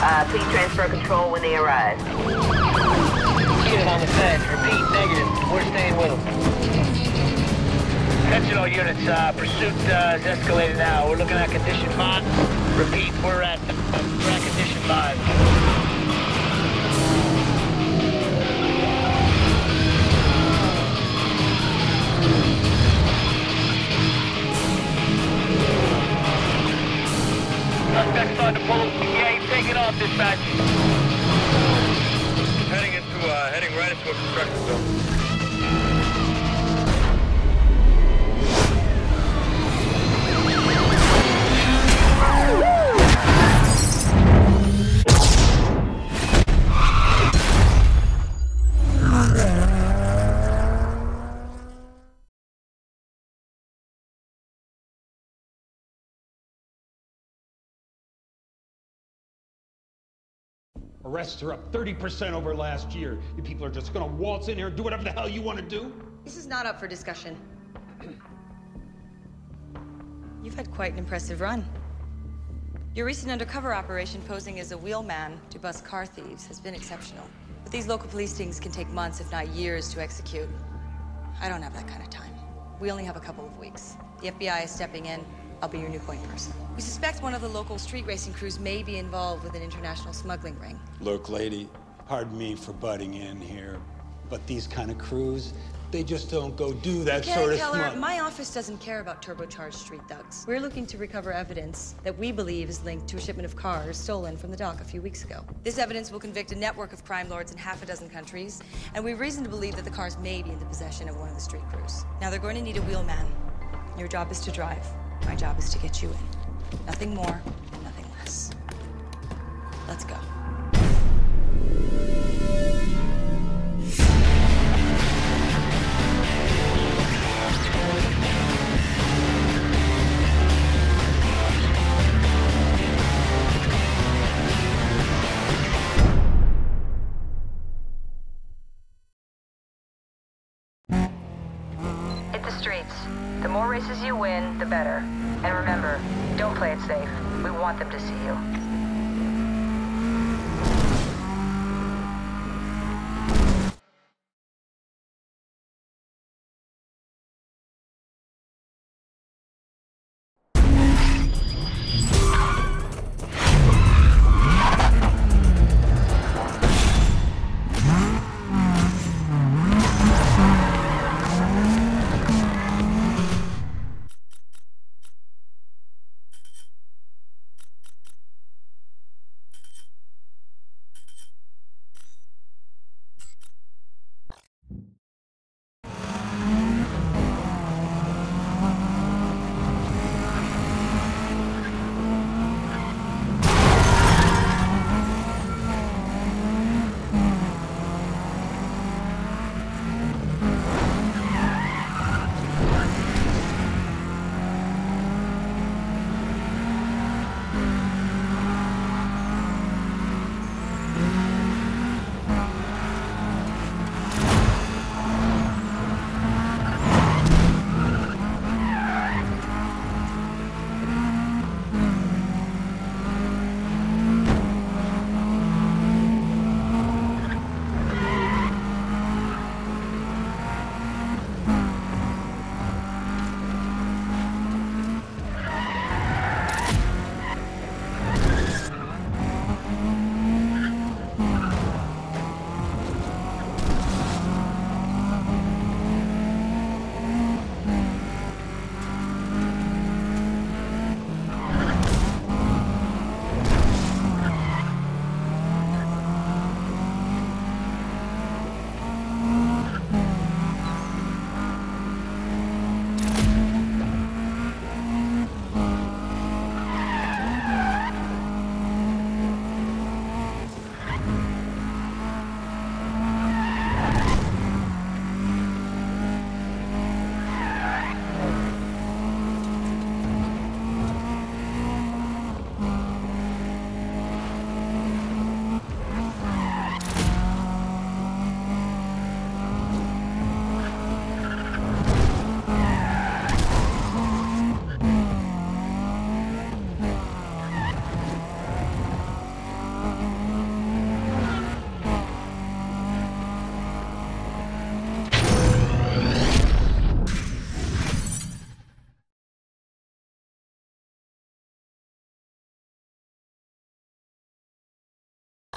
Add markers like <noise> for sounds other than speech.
Uh, please transfer control when they arrive. Unit on the fence. Repeat, negative. We're staying with them. Attention all units. Uh, pursuit uh, is escalating now. We're looking at condition 5. Repeat, we're at, we're at condition 5. Dispatch. Heading into, uh, heading right into a construction zone. Arrests are up 30% over last year. You people are just gonna waltz in here and do whatever the hell you want to do? This is not up for discussion. <clears throat> You've had quite an impressive run. Your recent undercover operation posing as a wheelman to bust car thieves has been exceptional. But these local police stings can take months, if not years, to execute. I don't have that kind of time. We only have a couple of weeks. The FBI is stepping in. I'll be your new point person. We suspect one of the local street racing crews may be involved with an international smuggling ring. Look, lady, pardon me for butting in here, but these kind of crews, they just don't go do that Lieutenant sort of Keller, smug- my office doesn't care about turbocharged street thugs. We're looking to recover evidence that we believe is linked to a shipment of cars stolen from the dock a few weeks ago. This evidence will convict a network of crime lords in half a dozen countries, and we have reason to believe that the cars may be in the possession of one of the street crews. Now, they're going to need a wheelman. Your job is to drive. My job is to get you in. Nothing more, nothing less. Let's go. Hit the streets. The more races you win, the better. And remember, don't play it safe. We want them to see you.